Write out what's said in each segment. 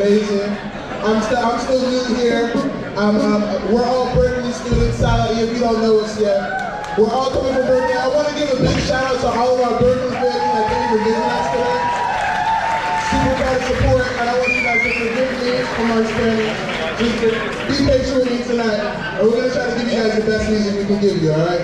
amazing. I'm still I'm still new here. Um, we're all Berkeley students. Sally, if you don't know us yet, we're all coming from Berkeley. I want to give a big shout out to all of our Berkeley family. Thank you for visiting us today. Super proud support, and I want you guys to forgive me for my Spanish. Just be patient with me tonight, and we're gonna try to give you guys the best music we can give you. All right?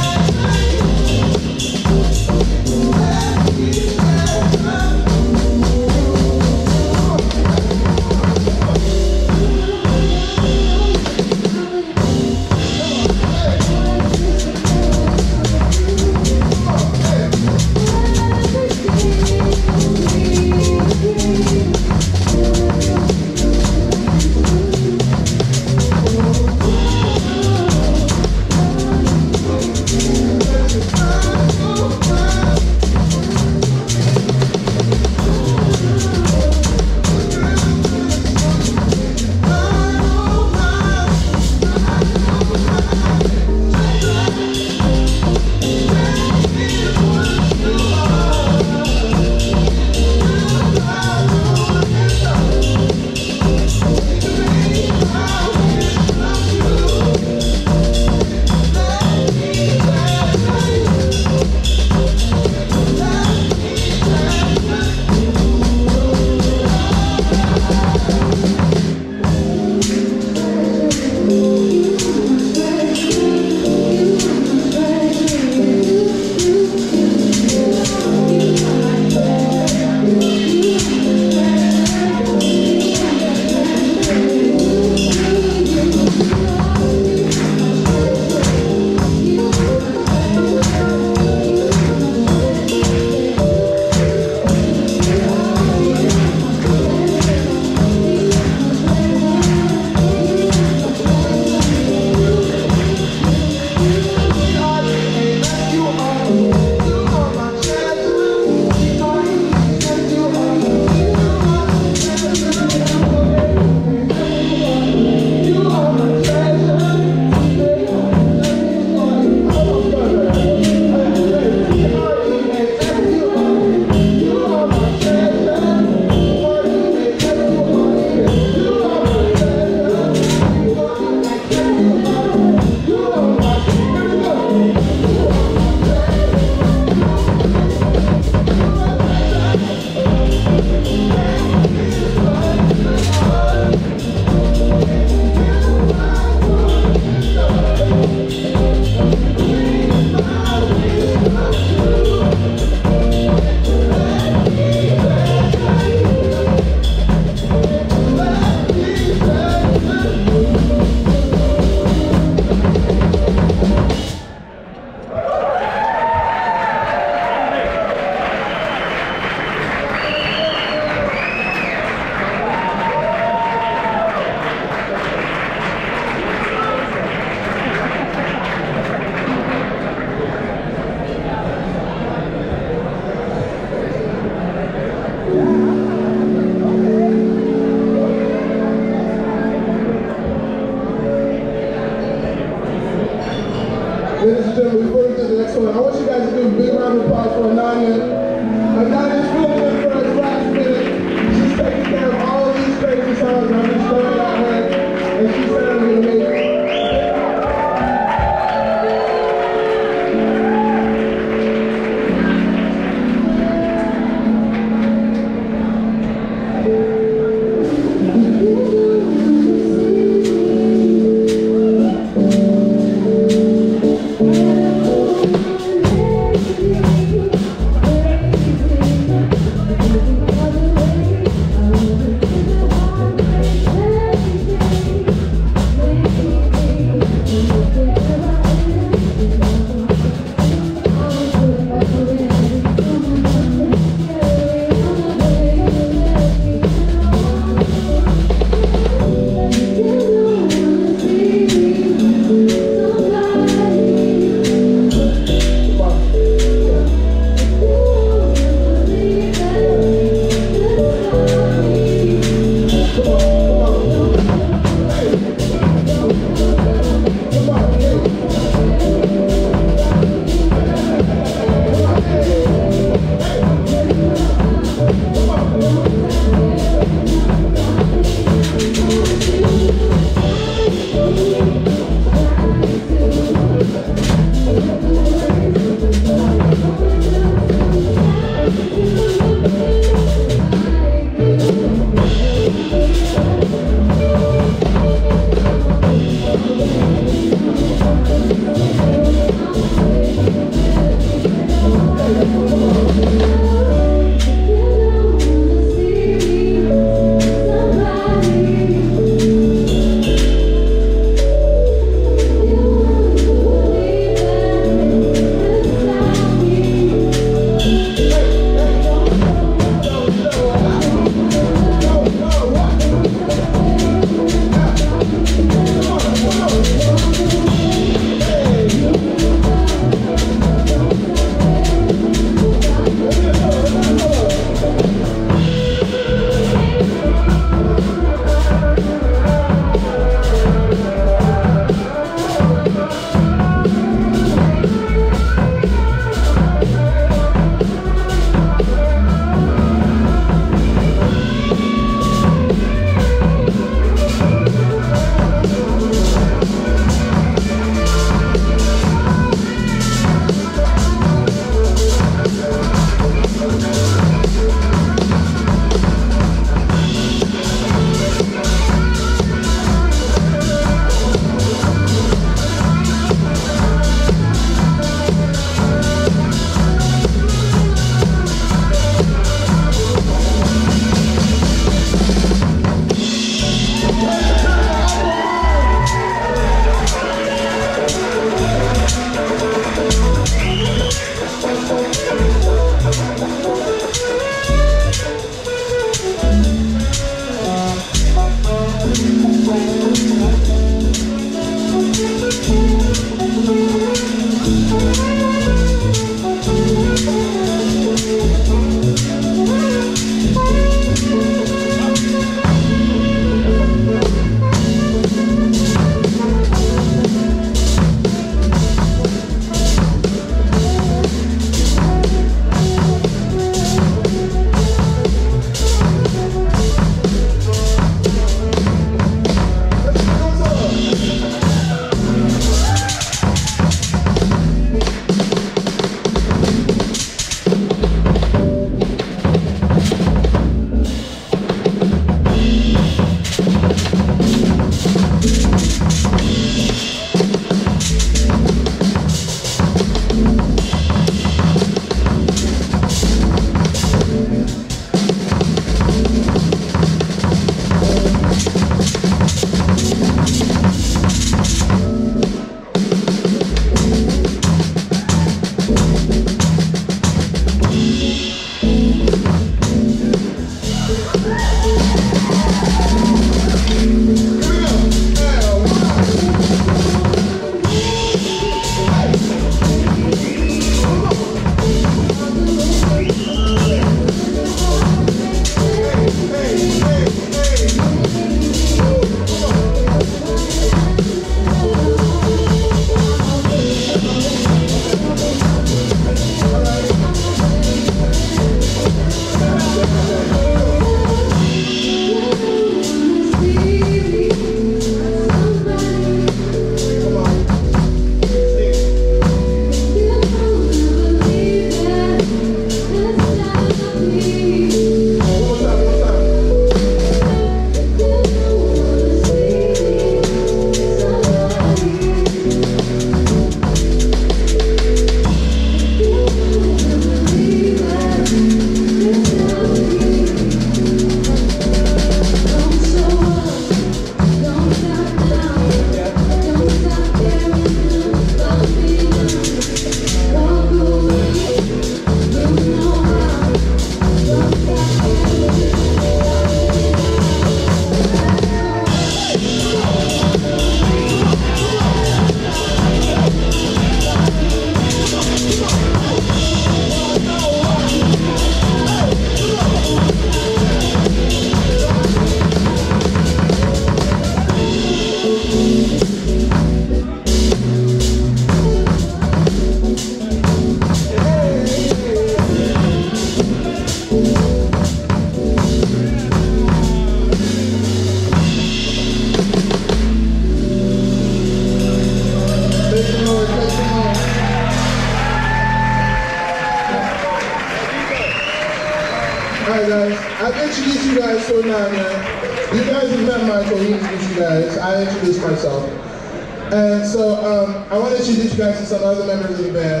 Guys to some other members of the band.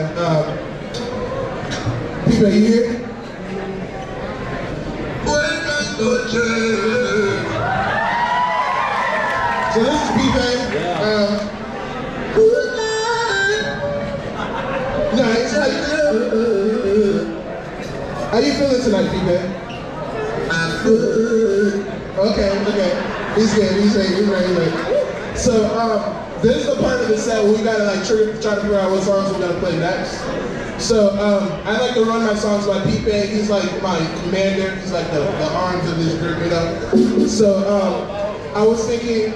So, um, I like to run my songs by Pete Bang. He's like my commander. He's like the, the arms of this group, you know. So, um, I was thinking,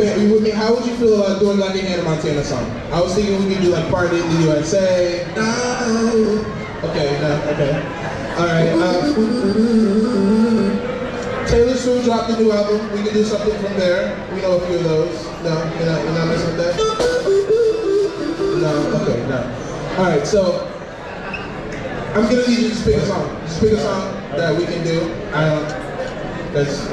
are you with me? How would you feel about doing like an Hannah Montana song? I was thinking we could do like Party in the USA. No. Okay, no, okay. All right. Um, Taylor Swift dropped a new album. We can do something from there. We know a few of those. No, you're not, you're not messing with that? No, okay, no. All right, so I'm gonna need you to pick a song. Just pick a song that we can do. Um, that's.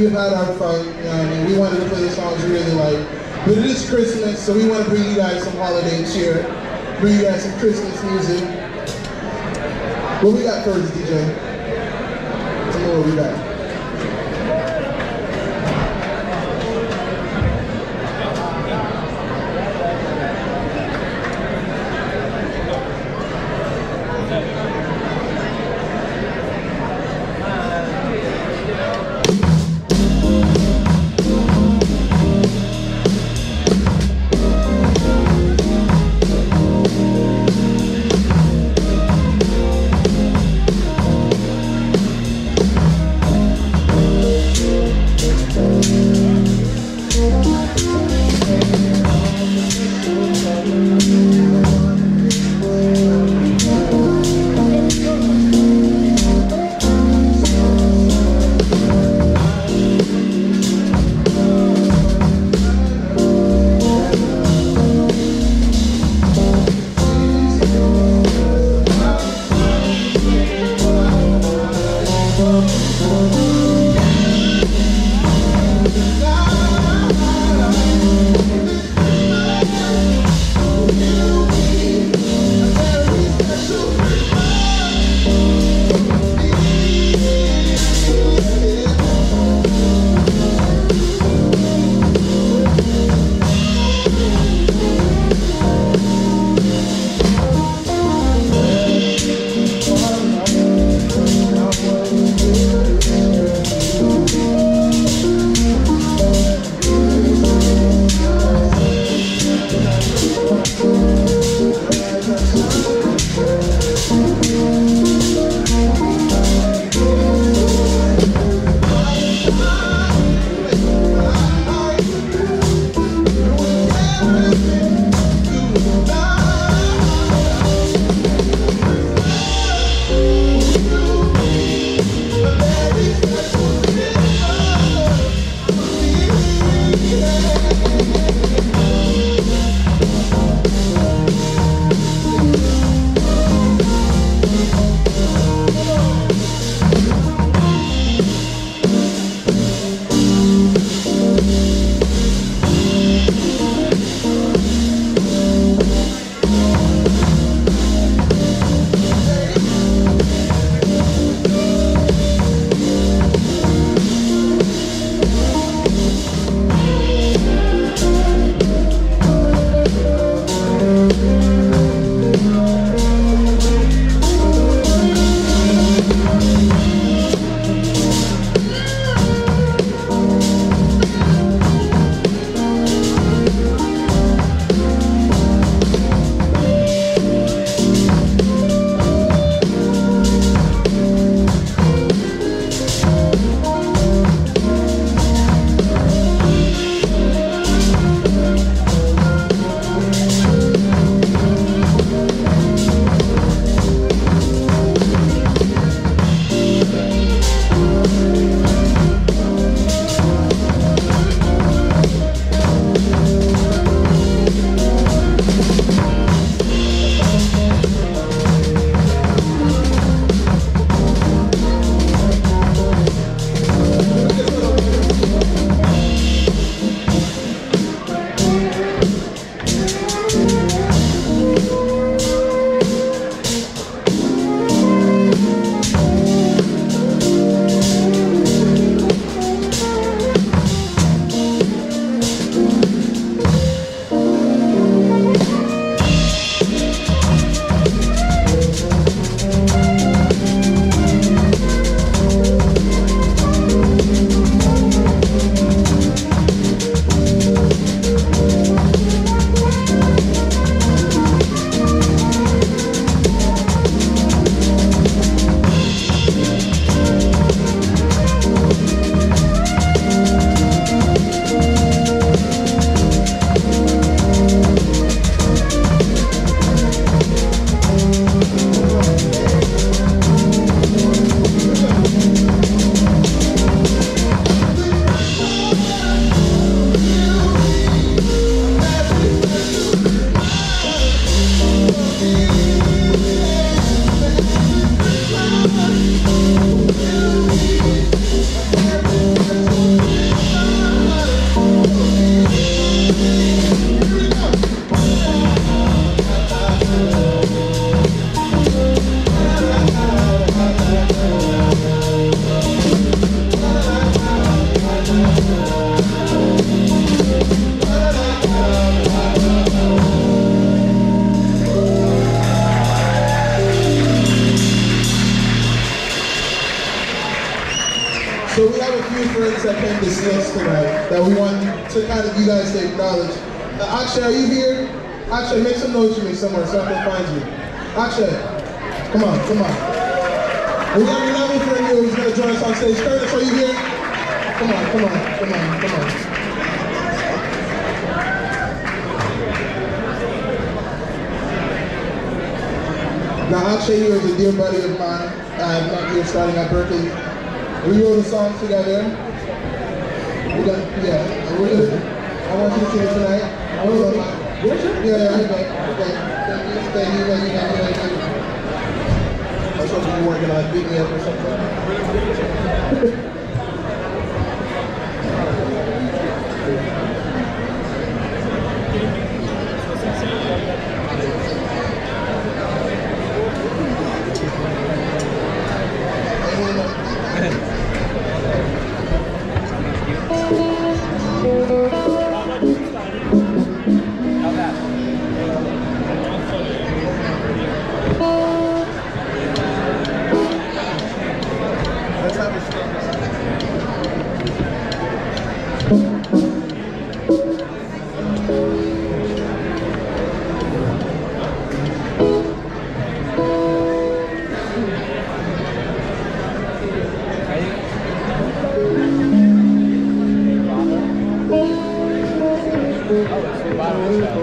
We've had our fun, you? We wanted to play the songs we really like. But it is Christmas, so we want to bring you guys some holiday cheer, bring you guys some Christmas music. What we got first, DJ? Tell me we got. Somewhere so I can find you. Akshay, come on, come on. We got another friend here who's gonna join us on stage. Curtis, are you here? Come on, come on, come on, come on. Now, Akshay here is a dear buddy of mine. I met here starting at Berkeley. We wrote a song together. We got, yeah. I want you to sing it tonight. I want you to, yeah, yeah, Thank you, thank you, thank you, thank you, thank you. I was hoping you weren't gonna like up or something. Thank.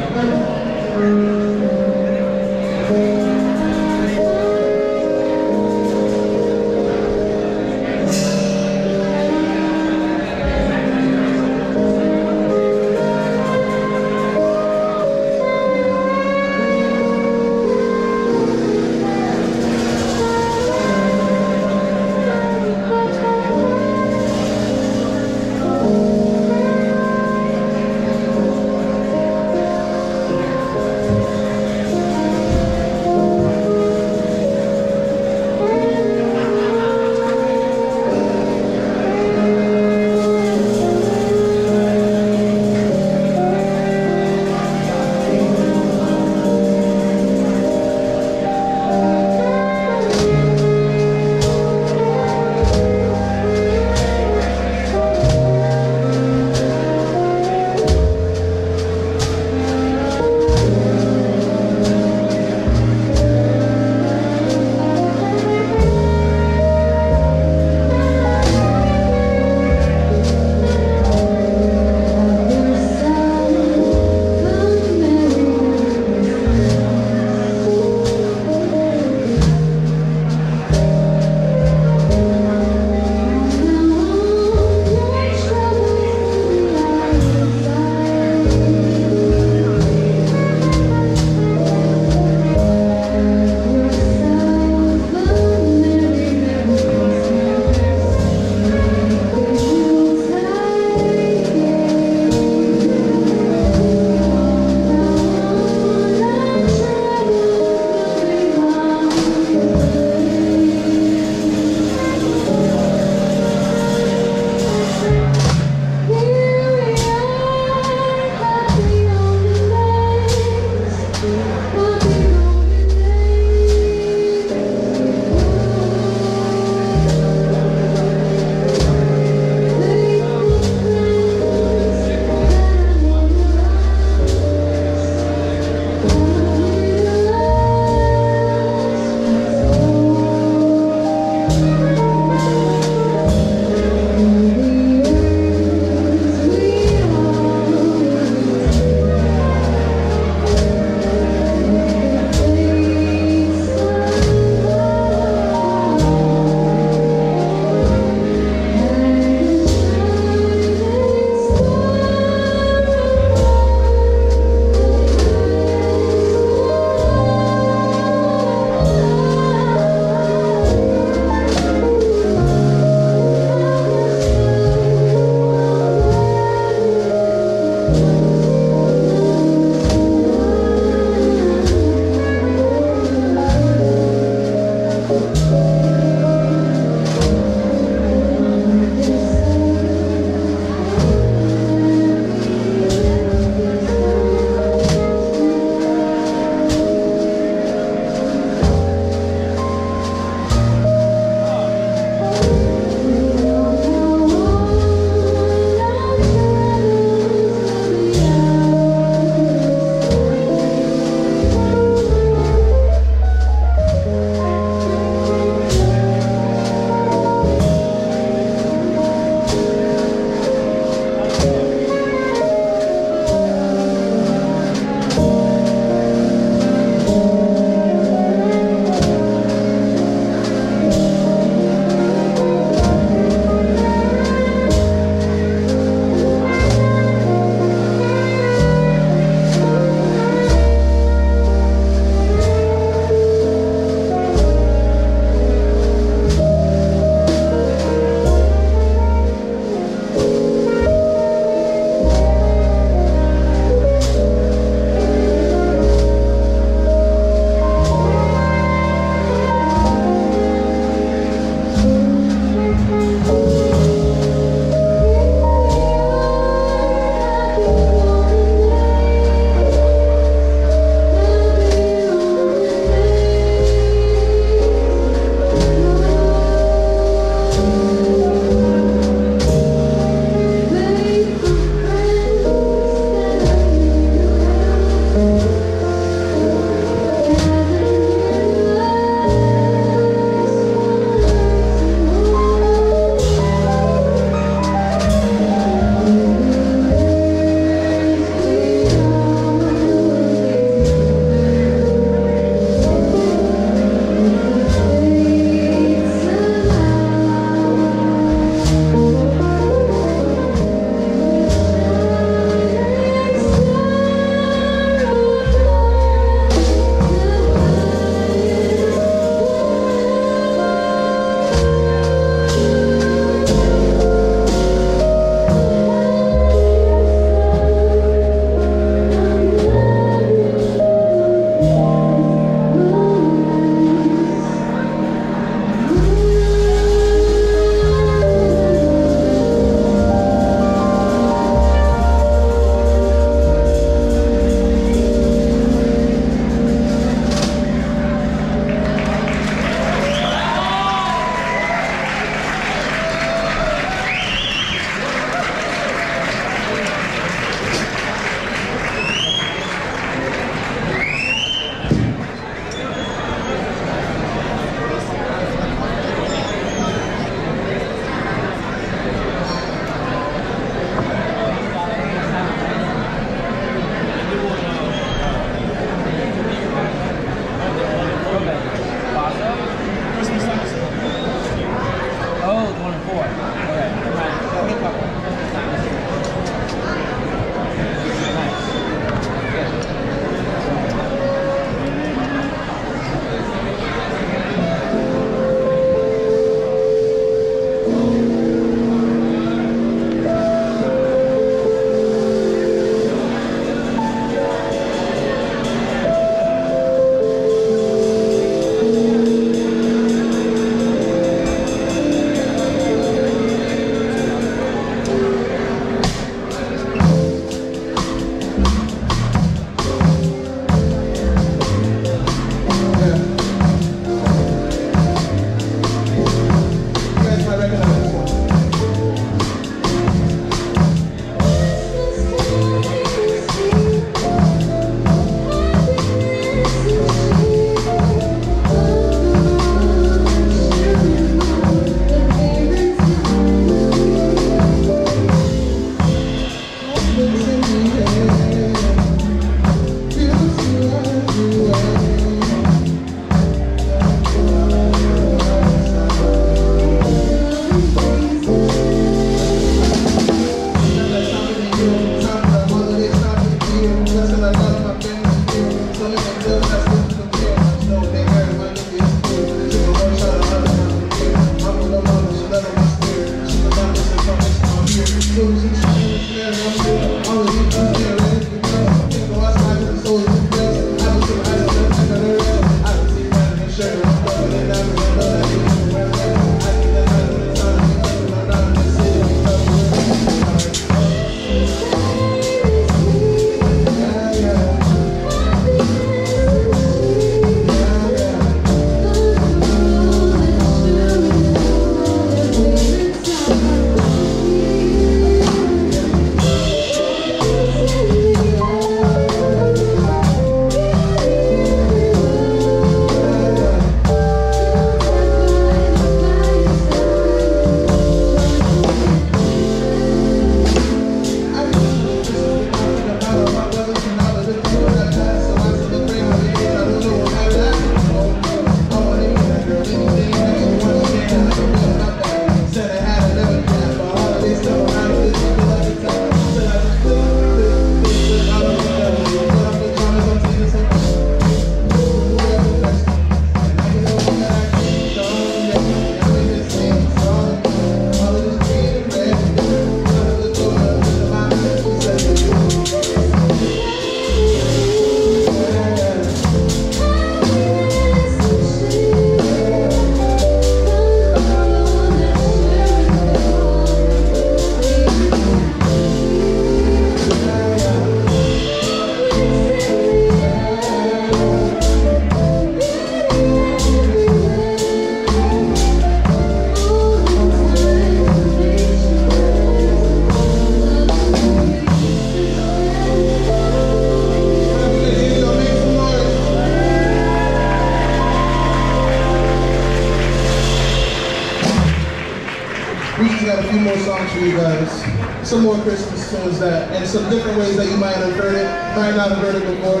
Some more Christmas tunes that, and some different ways that you might have heard it, might not have heard it before.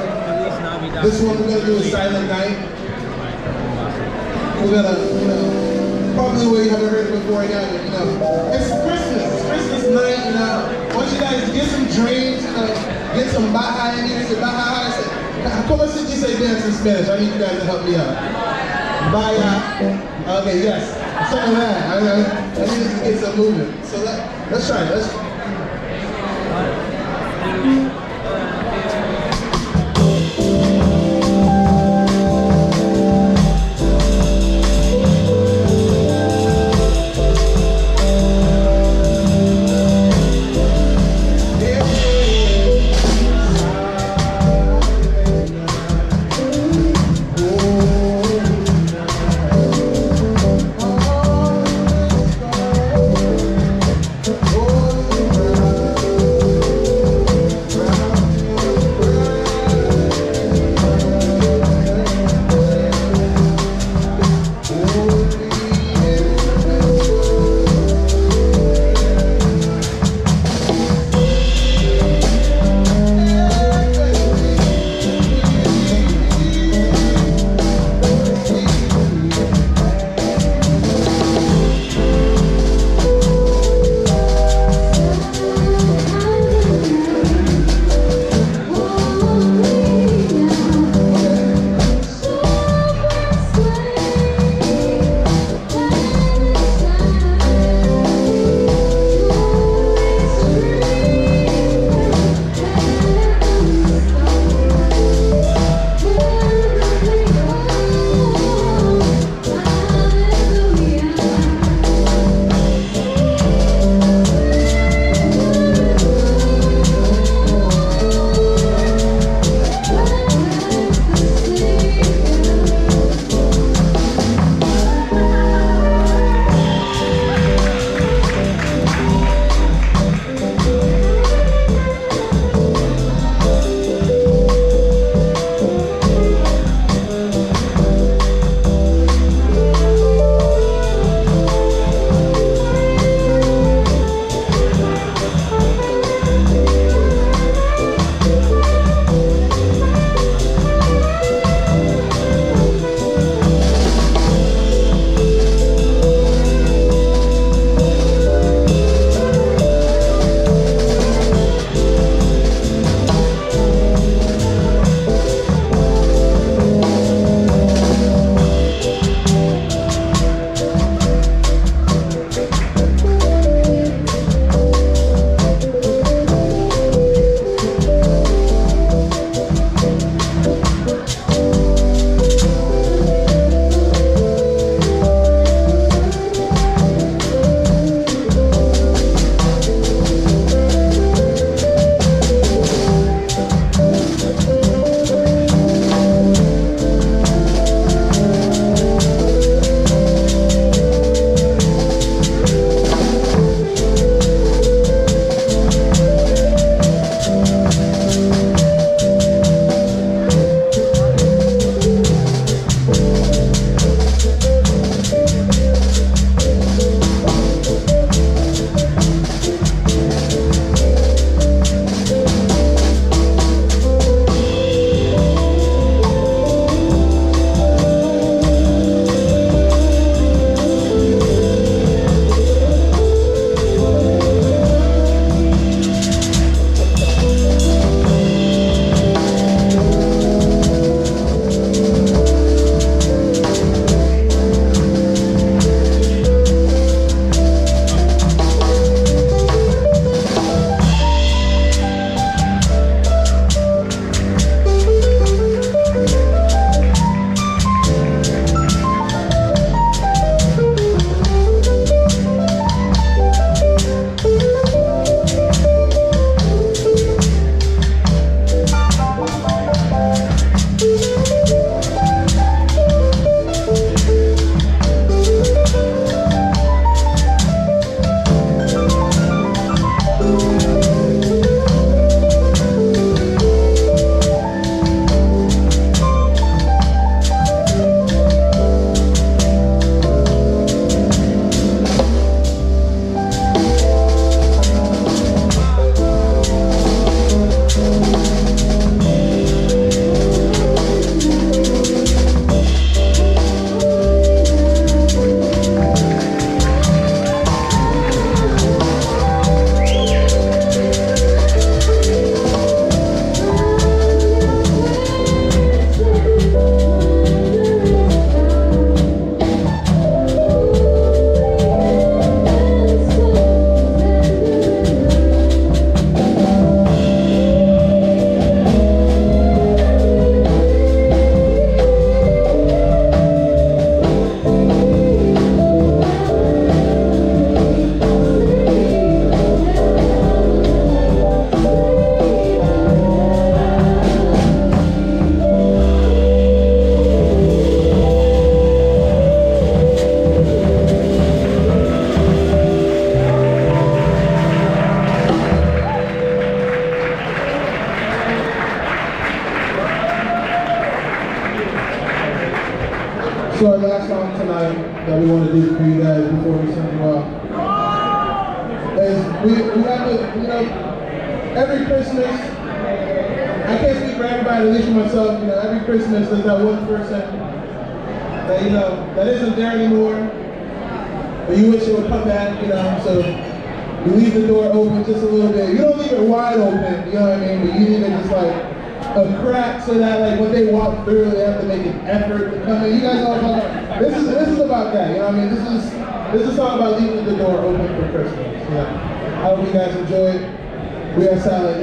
This one we're gonna do is Silent Night. We're gonna, you know, probably the way you haven't heard it before, you know. It's Christmas, it's Christmas night, you know. Want you guys to get some drinks, you know, get some baja in here, get baja. Como se dice dance in Spanish? I need you guys to help me out. Baja. Okay, yes. Something like that. I, I, I need to get some movement. So let, let's try it. Let's I mean, this is this is something about leaving the door open for Christmas. Yeah. I hope you guys enjoy it. We are Salad.